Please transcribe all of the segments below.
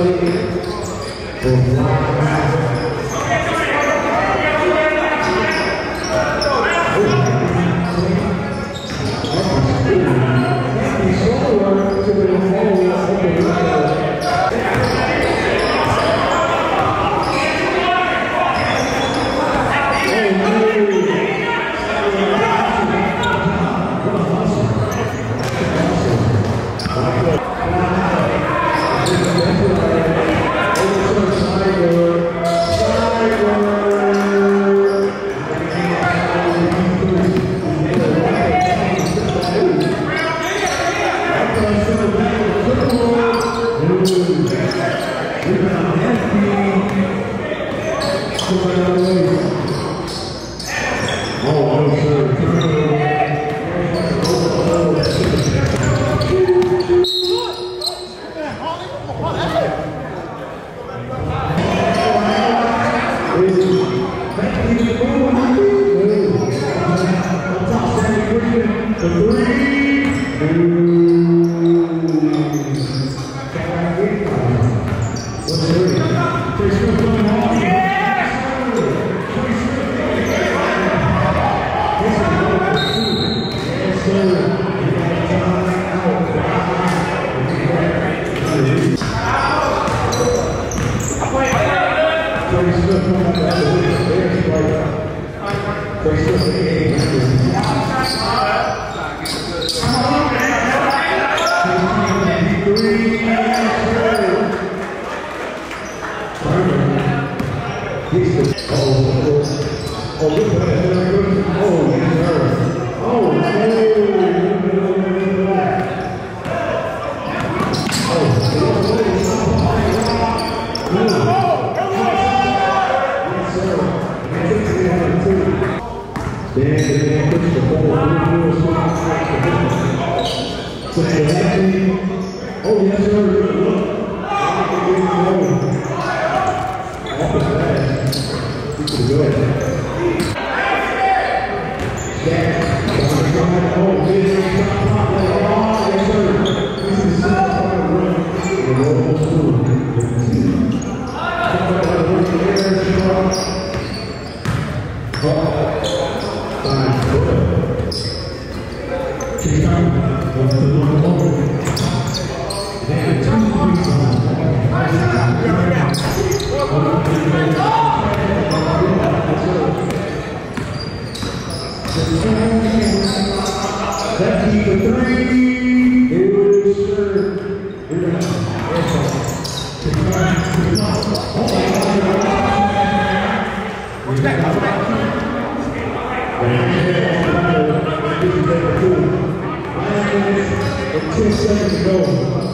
tôi cùng 10 seconds to go.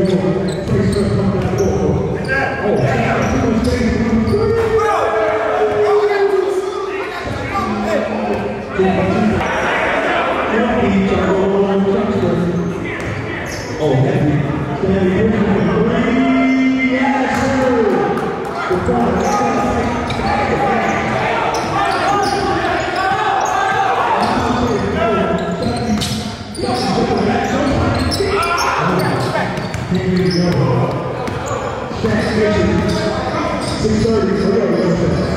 Oh, heavy. Very good. situation. Six thirty, three hours.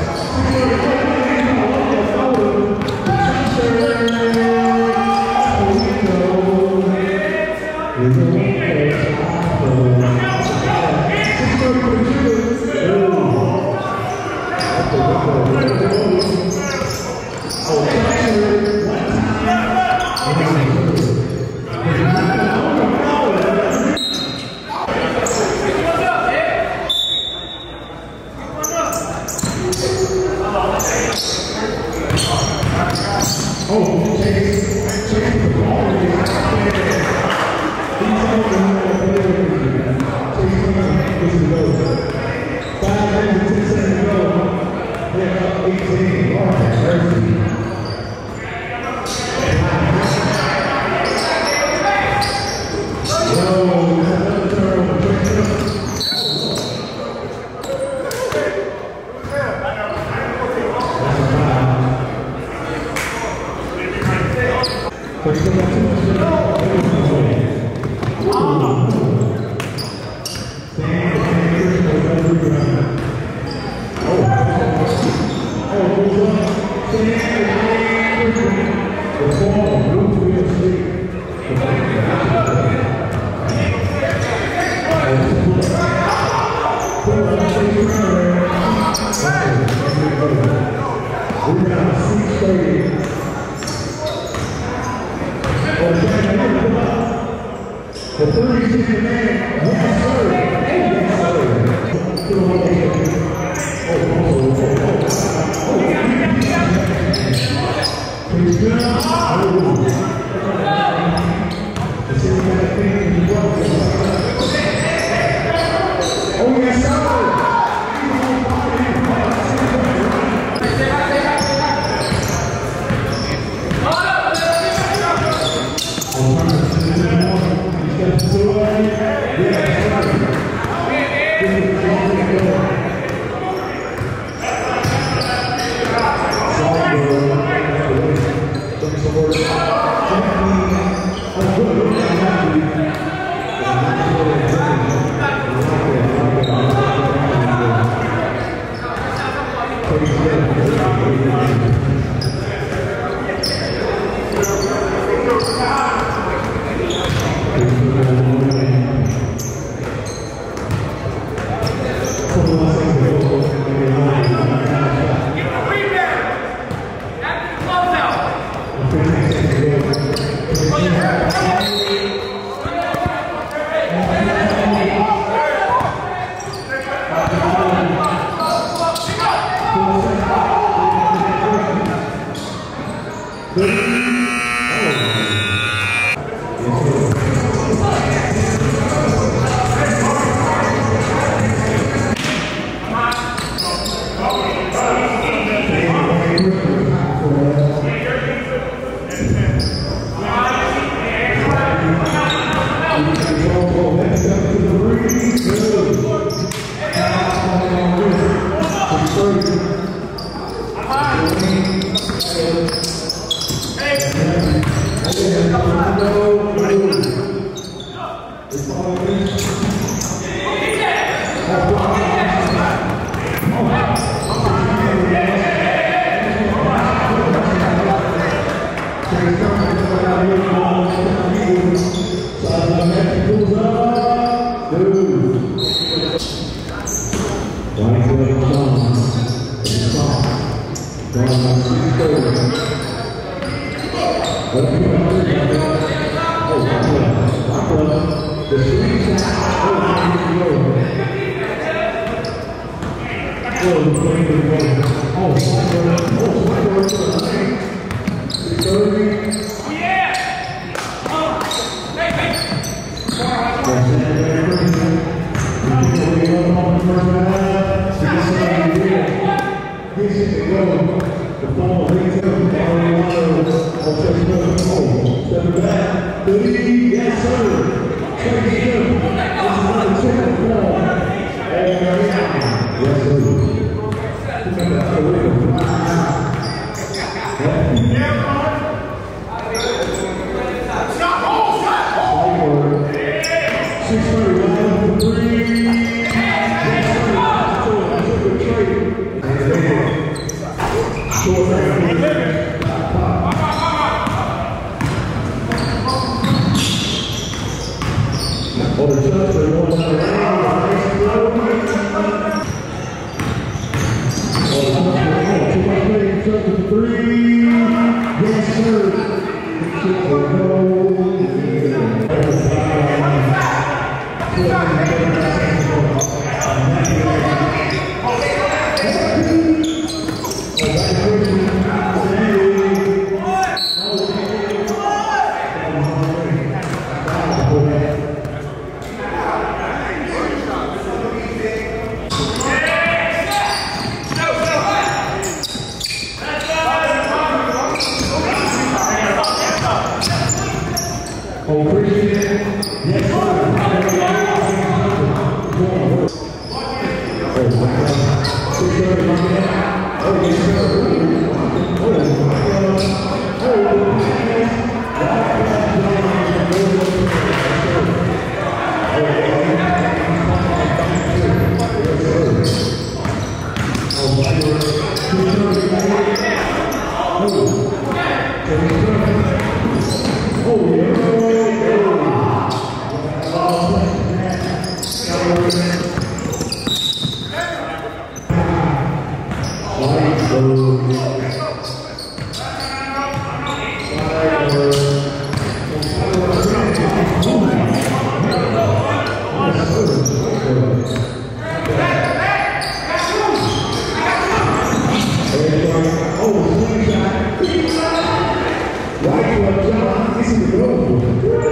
Gracias. Believe grupo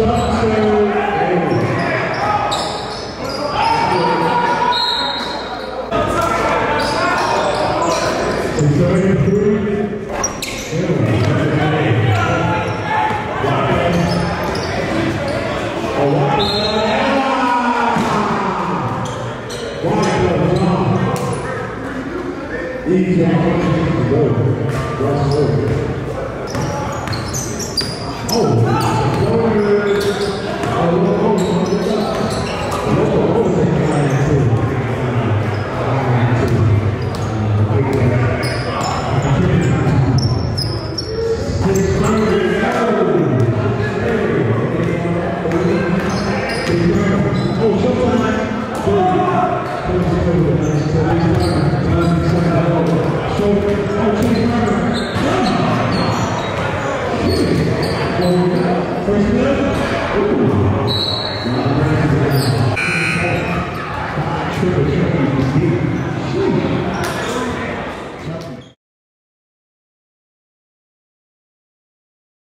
Just